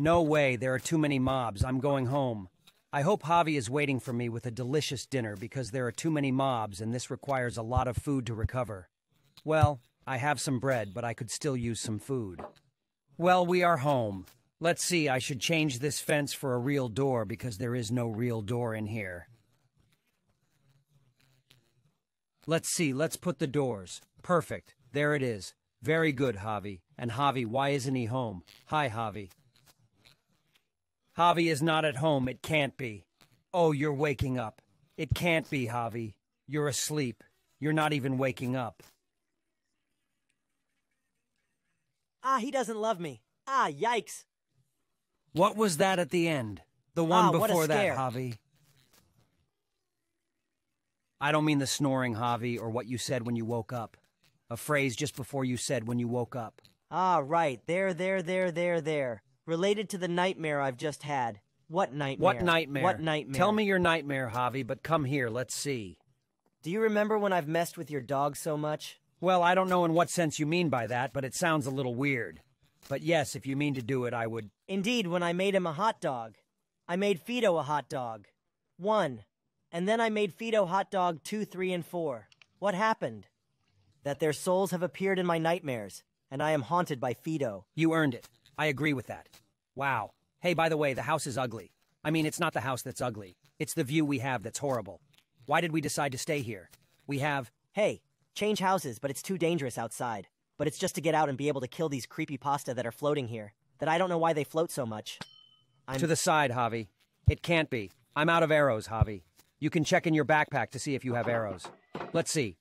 No way, there are too many mobs. I'm going home. I hope Javi is waiting for me with a delicious dinner because there are too many mobs and this requires a lot of food to recover. Well, I have some bread, but I could still use some food. Well, we are home. Let's see, I should change this fence for a real door because there is no real door in here. Let's see, let's put the doors. Perfect. There it is. Very good, Javi. And Javi, why isn't he home? Hi, Javi. Javi is not at home. It can't be. Oh, you're waking up. It can't be, Javi. You're asleep. You're not even waking up. Ah, he doesn't love me. Ah, yikes. What was that at the end? The one Ah, before that. Javi. I don't mean the snoring, Javi, or what you said when you woke up. A phrase just before you said when you woke up. Ah, right. There, there, there, there, there. Related to the nightmare I've just had. What nightmare? What nightmare? What nightmare? Tell me your nightmare, Javi, but come here, let's see. Do you remember when I've messed with your dog so much? Well, I don't know in what sense you mean by that, but it sounds a little weird. But yes, if you mean to do it, I would. Indeed, when I made him a hot dog. I made Fido a hot dog. One. And then I made Fido hot dog two, three, and four. What happened? That their souls have appeared in my nightmares, and I am haunted by Fido. You earned it. I agree with that. Wow. Hey, by the way, the house is ugly. I mean, it's not the house that's ugly, it's the view we have that's horrible. Why did we decide to stay here? We have. Hey, change houses, but it's too dangerous outside. But it's just to get out and be able to kill these creepy pasta that are floating here. That I don't know why they float so much. I'm To the side, Javi. It can't be. I'm out of arrows, Javi. You can check in your backpack to see if you have arrows. Let's see.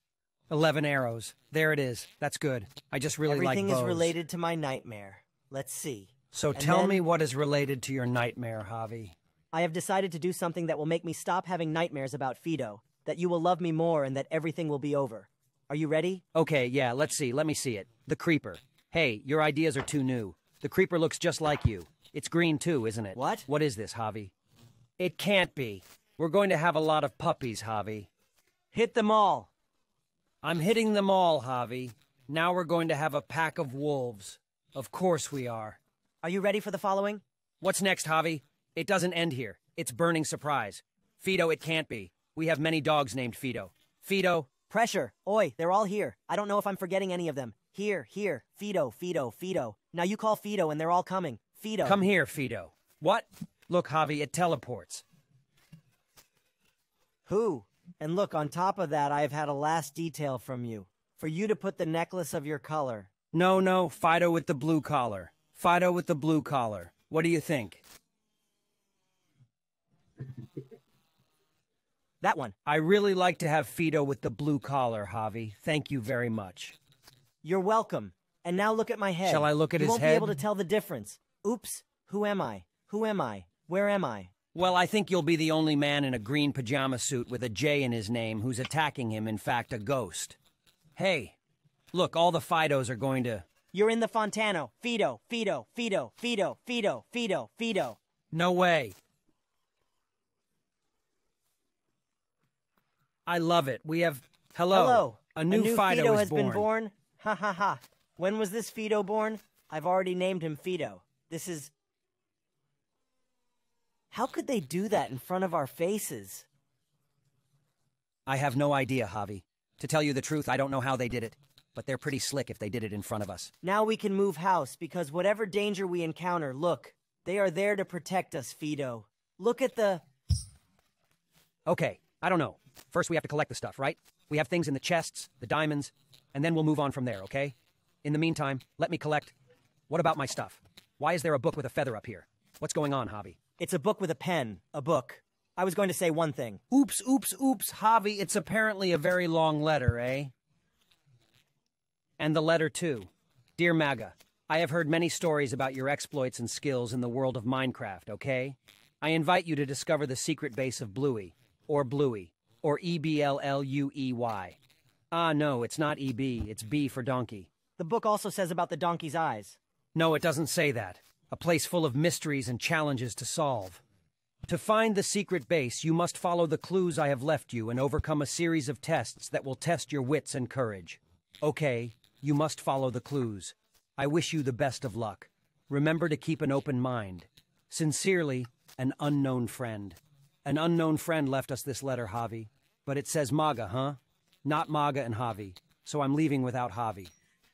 Eleven arrows. There it is. That's good. I just really Everything like is related to my nightmare. Let's see. So And tell me what is related to your nightmare, Javi. I have decided to do something that will make me stop having nightmares about Fido, that you will love me more and that everything will be over. Are you ready? Okay, yeah, let's see. Let me see it. The creeper. Hey, your ideas are too new. The creeper looks just like you. It's green too, isn't it? What? What is this, Javi? It can't be. We're going to have a lot of puppies, Javi. Hit them all. I'm hitting them all, Javi. Now we're going to have a pack of wolves. Of course we are. Are you ready for the following? What's next, Javi? It doesn't end here. It's burning surprise. Fido, it can't be. We have many dogs named Fido. Fido, Pressure. Oi, they're all here. I don't know if I'm forgetting any of them. Here, here. Fido, Fido, Fido. Now you call Fido and they're all coming. Fido. come here, Fido. What? Look, Javi, it teleports. Who? And look, on top of that, I have had a last detail from you. For you to put the necklace of your color. No, no, Fido with the blue collar. Fido with the blue collar. What do you think? That one. I really like to have Fido with the blue collar, Javi. Thank you very much. You're welcome. And now look at my head. Shall I look at you his won't be able to tell the difference. Oops. Who am I? Who am I? Where am I? Well, I think you'll be the only man in a green pajama suit with a J in his name who's attacking him, in fact, a ghost. Hey, look, all the Fidos are going to. You're in the Fontano. Fido, Fido, Fido, Fido, Fido, Fido, Fido. No way. I love it. We have. Hello. Hello. A new, Fido, Fido is has been born. Ha ha ha. When was this Fido born? I've already named him Fido. This is. How could they do that in front of our faces? I have no idea, Javi. To tell you the truth, I don't know how they did it, but they're pretty slick if they did it in front of us. Now we can move house because whatever danger we encounter, look, they are there to protect us, Fido. Look at the. Okay, I don't know. First, we have to collect the stuff, right? We have things in the chests, the diamonds, and then we'll move on from there, okay? In the meantime, let me collect. What about my stuff? Why is there a book with a feather up here? What's going on, Javi? It's a book with a pen. A book. I was going to say one thing. Oops, oops, oops, Javi, it's apparently a very long letter, eh? And the letter, too. Dear Maga, I have heard many stories about your exploits and skills in the world of Minecraft, okay? I invite you to discover the secret base of Bluey, or Bluey, or E B L L U E Y. Ah, no, it's not EB, it's B for donkey. The book also says about the donkey's eyes. No, it doesn't say that. A place full of mysteries and challenges to solve. To find the secret base, you must follow the clues I have left you and overcome a series of tests that will test your wits and courage. Okay, you must follow the clues. I wish you the best of luck. Remember to keep an open mind. Sincerely, an unknown friend. An unknown friend left us this letter, Javi. But it says Maga, huh? Not Maga and Javi. So I'm leaving without Javi.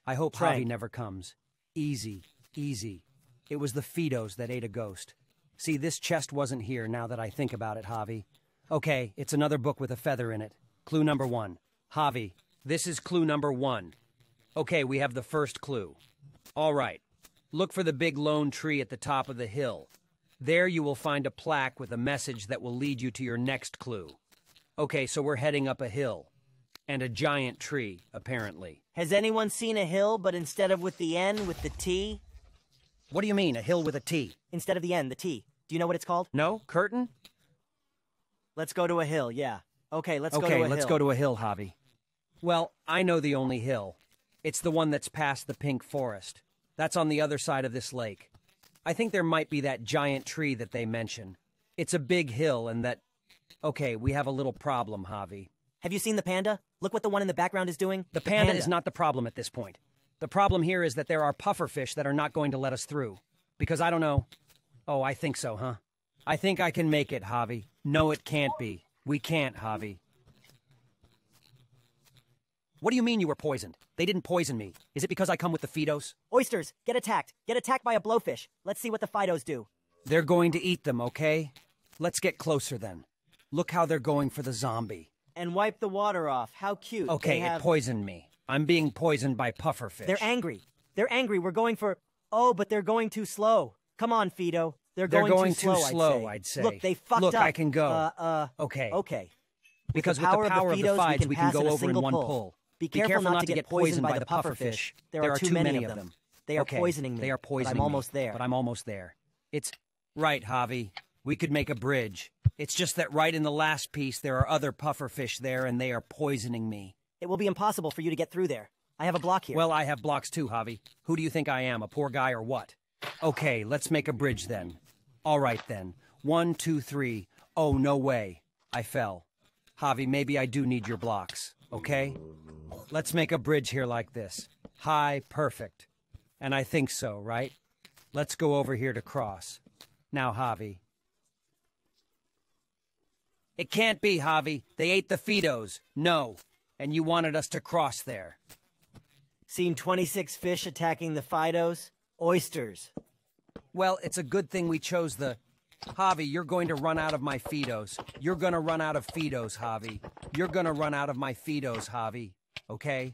I hope Frank. Javi never comes. Easy, easy. It was the Fidos that ate a ghost. See, this chest wasn't here now that I think about it, Javi. Okay, it's another book with a feather in it. Clue number one. Javi, this is clue number one. Okay, we have the first clue. All right. Look for the big lone tree at the top of the hill. There you will find a plaque with a message that will lead you to your next clue. Okay, so we're heading up a hill. And a giant tree, apparently. Has anyone seen a hill, but instead of with the N, with the T? What do you mean, a hill with a T? Instead of the N, the T. Do you know what it's called? No? Curtain? Let's go to a hill, yeah. Okay, let's go okay, to a let's go to a hill, Javi. Well, I know the only hill. It's the one that's past the pink forest. That's on the other side of this lake. I think there might be that giant tree that they mention. It's a big hill, and that. Okay, we have a little problem, Javi. Have you seen the panda? Look what the one in the background is doing. The panda, is not the problem at this point. The problem here is that there are pufferfish that are not going to let us through. Because I don't know. Oh, I think so, huh? I think I can make it, Javi. No, it can't be. We can't, Javi. What do you mean you were poisoned? They didn't poison me. Is it because I come with the Fidos? Oysters, get attacked. Get attacked by a blowfish. Let's see what the Fidos do. They're going to eat them, okay? Let's get closer then. Look how they're going for the zombie. And wipe the water off. How cute. Okay, They have... it poisoned me. I'm being poisoned by pufferfish. They're angry. They're angry. We're going for. Oh, but they're going too slow. Come on, Fido. They're They're going, going too slow. slow, I'd, I'd say. say. Look, they fucked Look, up. I can go. Uh, uh. Okay. Okay. Because with the power, with the power of the, Fidos, we can, pass go in a over in one pull. pull. Be careful, not, to get poisoned by the pufferfish. There, are too many of them. They are okay, poisoning me. They are but poisoning I'm almost me, there. But I'm almost there. It's right, Javi. We could make a bridge. It's just that right in the last piece, there are other pufferfish there, and they are poisoning me. It will be impossible for you to get through there. I have a block here. Well, I have blocks too, Javi. Who do you think I am, a poor guy or what? Okay, let's make a bridge then. All right then. One, two, three. Oh, no way. I fell. Javi, maybe I do need your blocks, okay? Let's make a bridge here like this. High, perfect. And I think so, right? Let's go over here to cross. Now, Javi. It can't be, Javi. They ate the Fidos. No. And you wanted us to cross there. Seen 26 fish attacking the Fidos? Oysters. Well, it's a good thing we chose the. Javi, you're going to run out of my Fidos. You're going to run out of Fidos, Javi. You're going to run out of my Fidos, Javi. Okay?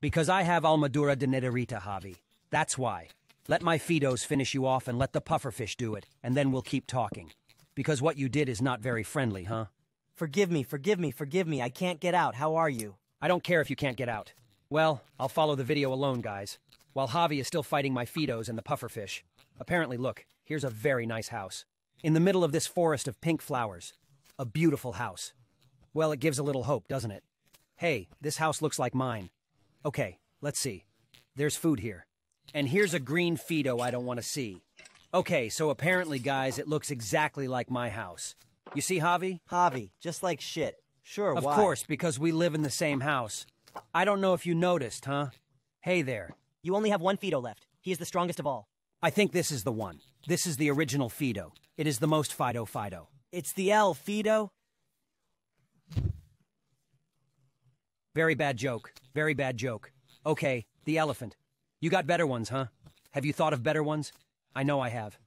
Because I have Almadura de Nederita, Javi. That's why. Let my Fidos finish you off and let the pufferfish do it, and then we'll keep talking. Because what you did is not very friendly, huh? Forgive me, forgive me, forgive me. I can't get out. How are you? I don't care if you can't get out. Well, I'll follow the video alone, guys. While Javi is still fighting my Fidos and the pufferfish. Apparently, look, here's a very nice house. In the middle of this forest of pink flowers. A beautiful house. Well, it gives a little hope, doesn't it? Hey, this house looks like mine. Okay, let's see. There's food here. And here's a green Fido I don't want to see. Okay, so apparently, guys, it looks exactly like my house. You see, Javi? Javi, just like shit. Sure, Of why? course, because we live in the same house. I don't know if you noticed, huh? Hey there. You only have one Fido left. He is the strongest of all. I think this is the one. This is the original Fido. It is the most Fido Fido. It's the L, Fido. Very bad joke. Very bad joke. Okay, the elephant. You got better ones, huh? Have you thought of better ones? I know I have.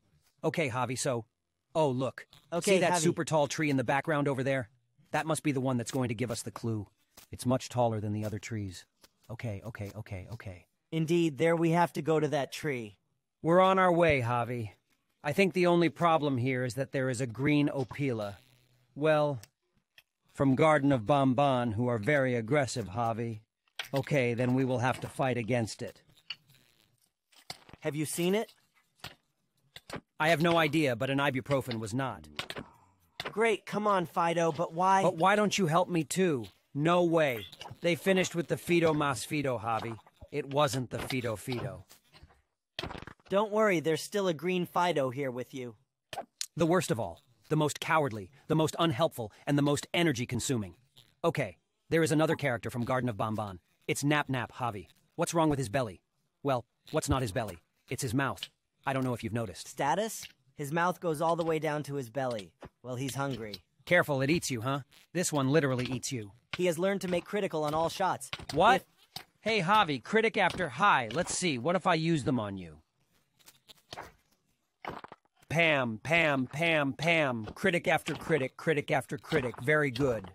Okay, Javi, so. Oh, look. Okay, See that Javi. super tall tree in the background over there? That must be the one that's going to give us the clue. It's much taller than the other trees. Okay, okay, okay, okay. Indeed, there we have to go to that tree. We're on our way, Javi. I think the only problem here is that there is a green opila. Well, from Garten of Banban, who are very aggressive, Javi. Okay, then we will have to fight against it. Have you seen it? I have no idea, but an ibuprofen was not. Great, come on, Fido, but why? But why don't you help me too? No way. They finished with the Fido Mas Fido, Javi. It wasn't the Fido Fido. Don't worry, there's still a green Fido here with you. The worst of all, the most cowardly, the most unhelpful, and the most energy consuming. Okay, there is another character from Garten of Banban. It's Nabnab Javi. What's wrong with his belly? Well, what's not his belly? It's his mouth. I don't know if you've noticed. Status? His mouth goes all the way down to his belly. Well, he's hungry. Careful, it eats you, huh? This one literally eats you. He has learned to make critical on all shots. What? If- Hey, Javi, critic after hi. Let's see. What if I use them on you? Pam, Pam, Pam, Pam. Critic after critic, critic after critic. Very good.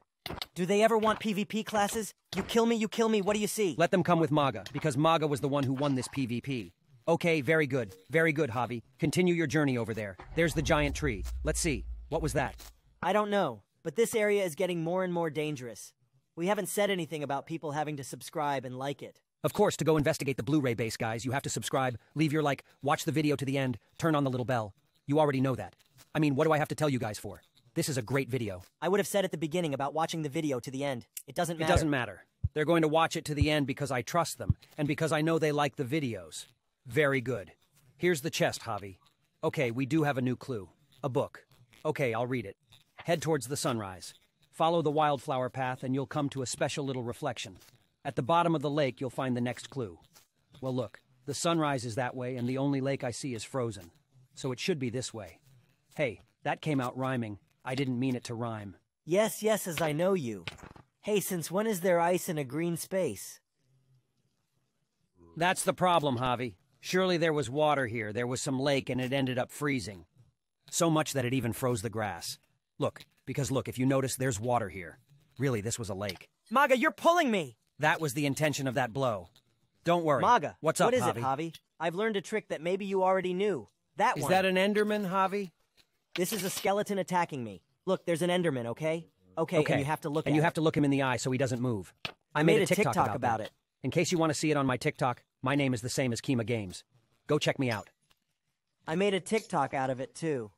do they ever want PvP classes? You kill me, you kill me, what do you see? Let them come with Maga, because Maga was the one who won this PvP. Okay, very good. Very good, Javi. Continue your journey over there. There's the giant tree. Let's see. What was that? I don't know, but this area is getting more and more dangerous. We haven't said anything about people having to subscribe and like it. Of course, to go investigate the Bluey base, guys, you have to subscribe, leave your like, watch the video to the end, turn on the little bell. You already know that. I mean, what do I have to tell you guys for? This is a great video. I would have said at the beginning about watching the video to the end. It doesn't It doesn't matter. They're going to watch it to the end because I trust them, and because I know they like the videos. Very good. Here's the chest, Javi. Okay, we do have a new clue. A book. Okay, I'll read it. Head towards the sunrise. Follow the wildflower path, and you'll come to a special little reflection. At the bottom of the lake, you'll find the next clue. Well, look, the sunrise is that way, and the only lake I see is frozen. So it should be this way. Hey, that came out rhyming. I didn't mean it to rhyme. Yes, yes, as I know you. Hey, since when is there ice in a green space? That's the problem, Javi. Surely there was water here, there was some lake, and it ended up freezing. So much that it even froze the grass. Look, because look, if you notice, there's water here. Really, this was a lake. Maga, you're pulling me! That was the intention of that blow. Don't worry. Maga, What's up, what is Javi? it, Javi? I've learned a trick that maybe you already knew. That Is one. Is that an Enderman, Javi? This is a skeleton attacking me. Look, there's an Enderman, okay? Okay, Okay. and you have to look And you it. have to look him in the eye so he doesn't move. I made made, a TikTok, TikTok about, about it. In case you want to see it on my TikTok, my name is the same as Kima Games. Go check me out. I made a TikTok out of it, too.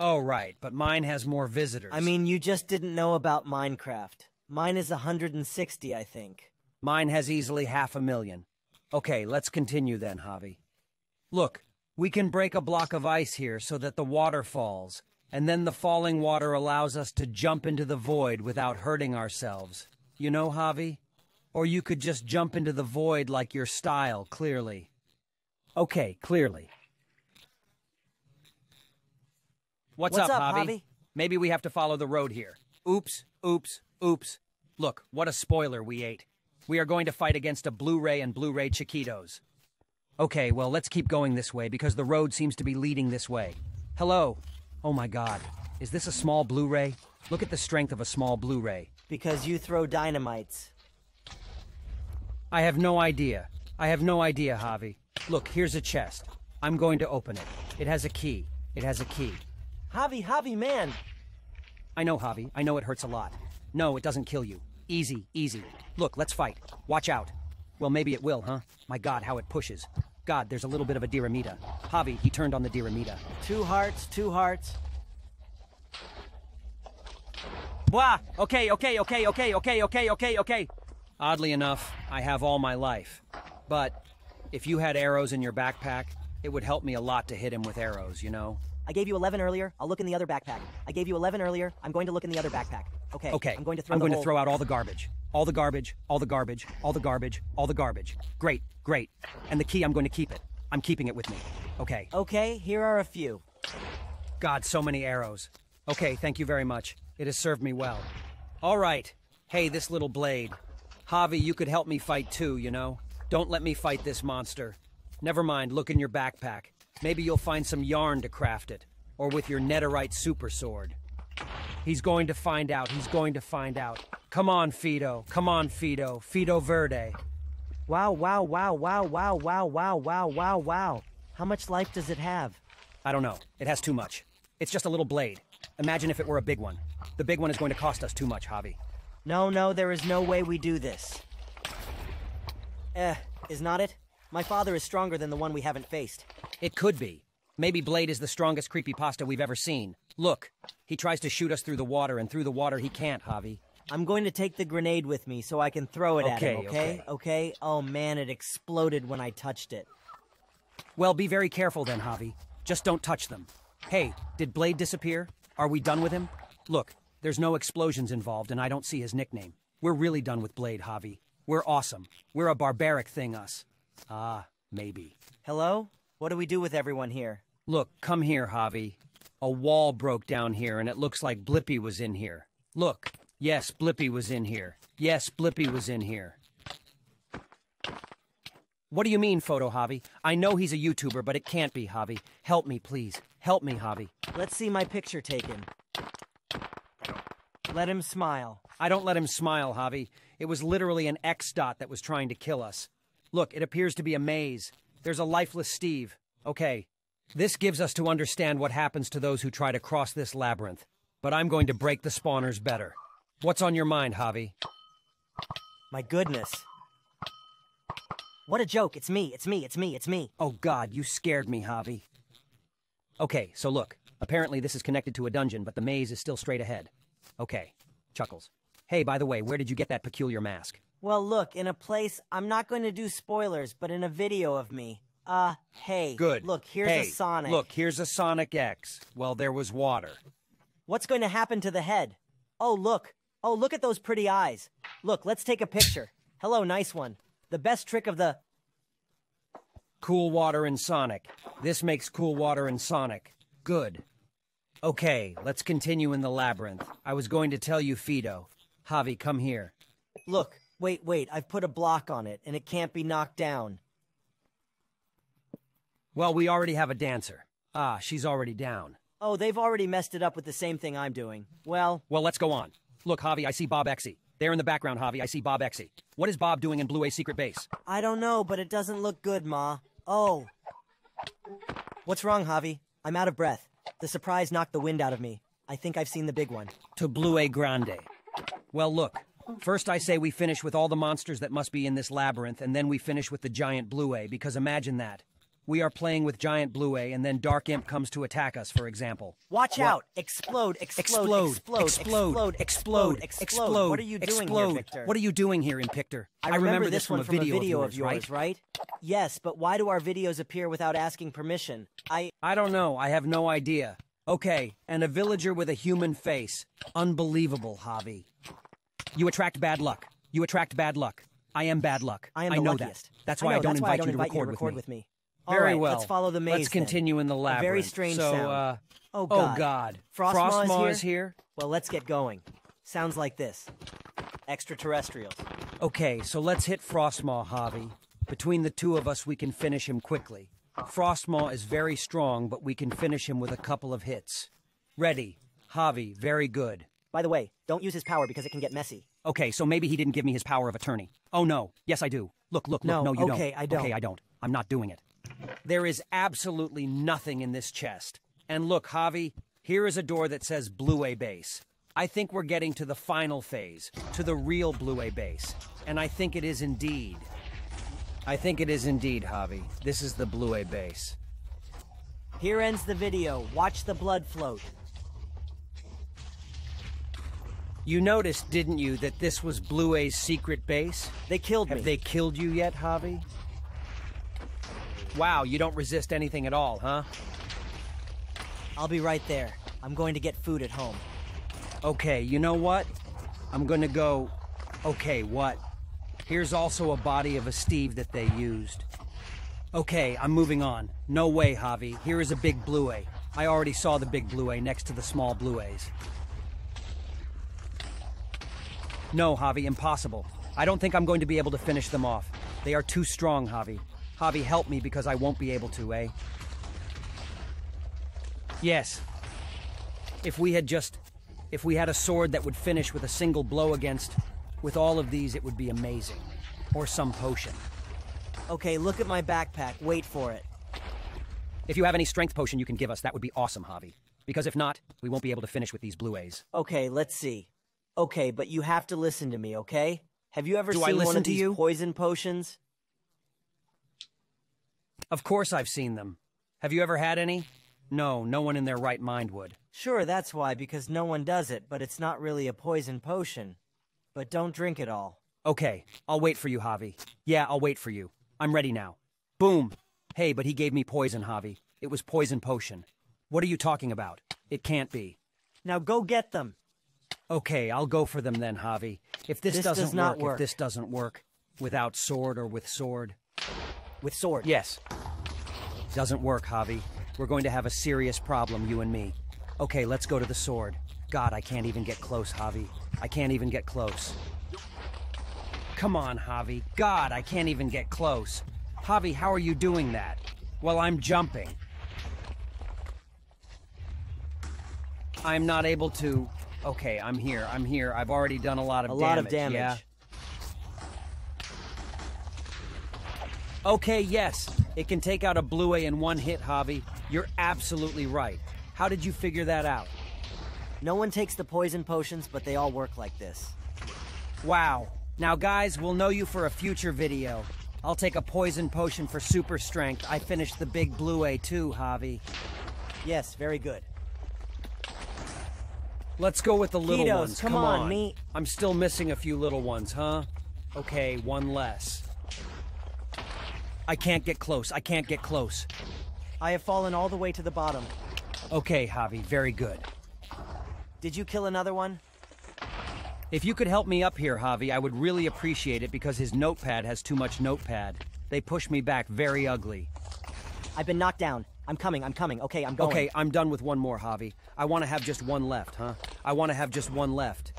Oh, right, but mine has more visitors. I mean, you just didn't know about Minecraft. Mine is 160, I think. Mine has easily half a million. Okay, let's continue then, Javi. Look, we can break a block of ice here so that the water falls, and then the falling water allows us to jump into the void without hurting ourselves. You know, Javi? Or you could just jump into the void like your style, clearly. Okay, clearly. What's, What's up, up, Javi? Javi? Maybe we have to follow the road here. Oops, oops, oops. Look, what a spoiler we ate. We are going to fight against a Bluey and Bluey Chiquitos. Okay, well, let's keep going this way because the road seems to be leading this way. Hello. Oh my god. Is this a small Bluey? Look at the strength of a small Bluey. Because you throw dynamites. I have no idea. I have no idea, Javi. Look, here's a chest. I'm going to open it. It has a key. It has a key. Javi, Javi, man! I know, Javi. I know it hurts a lot. No, it doesn't kill you. Easy, easy. Look, let's fight. Watch out. Well, maybe it will, huh? My god, how it pushes. God, there's a little bit of a Diramita. Javi, he turned on the Diramita. Two hearts, two hearts. Blah! Okay, okay, okay, okay, okay, okay, okay, okay. Oddly enough, I have all my life. But if you had arrows in your backpack, it would help me a lot to hit him with arrows, you know? I gave you 11 earlier. I'll look in the other backpack. I gave you 11 earlier. I'm going to look in the other backpack. Okay. Okay. I'm going to throw I'm going to throw out all the garbage. All the garbage, all the garbage, all the garbage, all the garbage. Great, great. And the key, I'm going to keep it. I'm keeping it with me. Okay. Okay, here are a few. God, so many arrows. Okay, thank you very much. It has served me well. All right. Hey, this little blade. Javi, you could help me fight too, you know? Don't let me fight this monster. Never mind, look in your backpack. Maybe you'll find some yarn to craft it. Or with your netherite super sword. He's going to find out. He's going to find out. Come on, Fido. Come on, Fido. Fido Verde. Wow, wow, wow, wow, wow, wow, wow, wow, wow, wow. How much life does it have? I don't know. It has too much. It's just a little blade. Imagine if it were a big one. The big one is going to cost us too much, Javi. No, no, there is no way we do this. Eh, is not it? My father is stronger than the one we haven't faced. It could be. Maybe Blade is the strongest creepypasta we've ever seen. Look, he tries to shoot us through the water, and through the water he can't, Javi. I'm going to take the grenade with me so I can throw it at him, Okay, okay? Okay? Oh man, it exploded when I touched it. Well, be very careful then, Javi. Just don't touch them. Hey, did Blade disappear? Are we done with him? Look, there's no explosions involved, and I don't see his nickname. We're really done with Blade, Javi. We're awesome. We're a barbaric thing, us. Ah, maybe. Hello? What do we do with everyone here? Look, come here, Javi. A wall broke down here, and it looks like Blippi was in here. Look. Yes, Blippi was in here. Yes, Blippi was in here. What do you mean, Photo Javi? I know he's a YouTuber, but it can't be, Javi. Help me, please. Help me, Javi. Let's see my picture taken. Let him smile. I don't let him smile, Javi. It was literally an X dot that was trying to kill us. Look, it appears to be a maze. There's a lifeless Steve. Okay. This gives us to understand what happens to those who try to cross this labyrinth. But I'm going to break the spawners better. What's on your mind, Javi? My goodness. What a joke. It's me, it's me, it's me, it's me. Oh god, you scared me, Javi. Okay, so look. Apparently this is connected to a dungeon, but the maze is still straight ahead. Okay. Chuckles. Hey, by the way, where did you get that peculiar mask? Well, look, in a place, I'm not going to do spoilers, but in a video of me. Uh, hey. Good. Look, here's hey, a Sonic. Look, here's a Sonic X. Well, there was water. What's going to happen to the head? Oh, look. Oh, look at those pretty eyes. Look, let's take a picture. Hello, nice one. The best trick of the. Cool water and Sonic. This makes cool water and Sonic. Good. Okay, let's continue in the labyrinth. I was going to tell you, Fido. Javi, come here. Look, wait, wait, I've put a block on it, and it can't be knocked down. Well, we already have a dancer. Ah, she's already down. Oh, they've already messed it up with the same thing I'm doing. Well, Well, let's go on. Look, Javi, I see Bob Exy. There in the background, Javi, I see Bob Exy. What is Bob doing in Bluey's secret base? I don't know, but it doesn't look good, Ma. Oh. What's wrong, Javi? I'm out of breath. The surprise knocked the wind out of me. I think I've seen the big one. To Bluey Grande. Well, look. First, I say we finish with all the monsters that must be in this labyrinth, and then we finish with the giant Bluey, because imagine that. We are playing with giant Bluey, and then Dark Imp comes to attack us, for example. Watch out! Explode, explode, Explode, explode, explode, explode, explode. What are you doing explode. here, Victor? What are you doing here, Impictor? I remember, this one from a video of yours, right? Yes, but why do our videos appear without asking permission? I. I don't know. I have no idea. Okay, and a villager with a human face. Unbelievable, Javi. You attract bad luck. You attract bad luck. I am bad luck. I am I the know luckiest. that. That's why I, know, don't invite, why I don't you, to invite record, to record with me. All Very right, well. Let's follow the maze. Let's then. continue in the lab. very strange so, sound. Uh, Oh oh God. God. Frostmaw is here? is here. Well, let's get going. Sounds like this. Extraterrestrials. Okay, so let's hit Frostmaw, Javi. Between the two of us, we can finish him quickly. Frostmaw is very strong, but we can finish him with a couple of hits. Ready. Javi, very good. By the way, don't use his power because it can get messy. Okay, so maybe he didn't give me his power of attorney. Oh no. Yes, I do. Look, look, look. No, No, you don't. okay, I don't. Okay, I don't. I'm not doing it. There is absolutely nothing in this chest. And look, Javi, here is a door that says Bluey base. I think we're getting to the final phase, to the real Bluey base. And I think it is indeed. I think it is indeed, Javi. This is the Bluey base. Here ends the video. Watch the blood float. You noticed, didn't you, that this was Bluey's secret base? They killed Have me. Have they killed you yet, Javi? Wow, you don't resist anything at all, huh? I'll be right there. I'm going to get food at home. Okay, you know what? I'm gonna go. Okay, what? Here's also a body of a Steve that they used. Okay, I'm moving on. No way, Javi. Here is a big Bluey. I already saw the big Bluey next to the small Bluey's. No, Javi, impossible. I don't think I'm going to be able to finish them off. They are too strong, Javi. Javi, help me because I won't be able to, eh? Yes. If we had just. If we had a sword that would finish with a single blow against. With all of these, it would be amazing. Or some potion. Okay, look at my backpack. Wait for it. If you have any strength potion you can give us, that would be awesome, Javi. Because if not, we won't be able to finish with these Bluey's. Okay, let's see. Okay, but you have to listen to me, okay? Have you ever Do I seen one of to these you? poison potions? Of course I've seen them. Have you ever had any? No, no one in their right mind would. Sure, that's why, because no one does it, but it's not really a poison potion. But don't drink it all. Okay, I'll wait for you, Javi. Yeah, I'll wait for you. I'm ready now. Boom! Hey, but he gave me poison, Javi. It was poison potion. What are you talking about? It can't be. Now go get them. Okay, I'll go for them then, Javi. If this, This doesn't does not work, work. if this doesn't work, without sword or with sword. With sword. Yes. Doesn't work, Javi. We're going to have a serious problem, you and me. Okay, let's go to the sword. God, I can't even get close, Javi. I can't even get close. Come on, Javi. God, I can't even get close. Javi, how are you doing that? Well, I'm jumping. I'm not able to... Okay, I'm here. I'm here. I've already done a lot of damage. A damage. lot of damage. Yeah? Okay, yes. It can take out a Bluey in one hit, Javi. You're absolutely right. How did you figure that out? No one takes the poison potions, but they all work like this. Wow. Now, guys, we'll know you for a future video. I'll take a poison potion for super strength. I finished the big Bluey too, Javi. Yes, very good. Let's go with the little Ketos, ones. come on, me- I'm still missing a few little ones, huh? Okay, one less. I can't get close. I can't get close. I have fallen all the way to the bottom. Okay, Javi, very good. Did you kill another one? If you could help me up here, Javi, I would really appreciate it because his notepad has too much notepad. They push me back very ugly. I've been knocked down. I'm coming, I'm coming. Okay, I'm going. Okay, I'm done with one more, Javi. I want to have just one left, huh? I want to have just one left.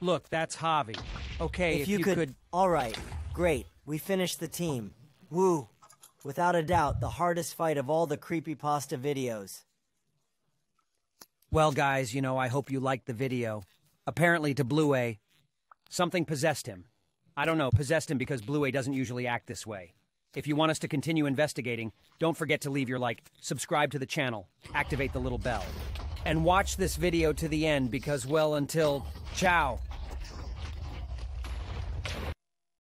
Look, that's Javi. Okay, If, you, could... All right, great. We finished the team. Woo. Without a doubt, the hardest fight of all the creepypasta videos. Well, guys, you know, I hope you liked the video. Apparently, to Bluey, something possessed him. I don't know, possessed him because Bluey doesn't usually act this way. If you want us to continue investigating, don't forget to leave your like, subscribe to the channel, activate the little bell, and watch this video to the end because, well, until ciao.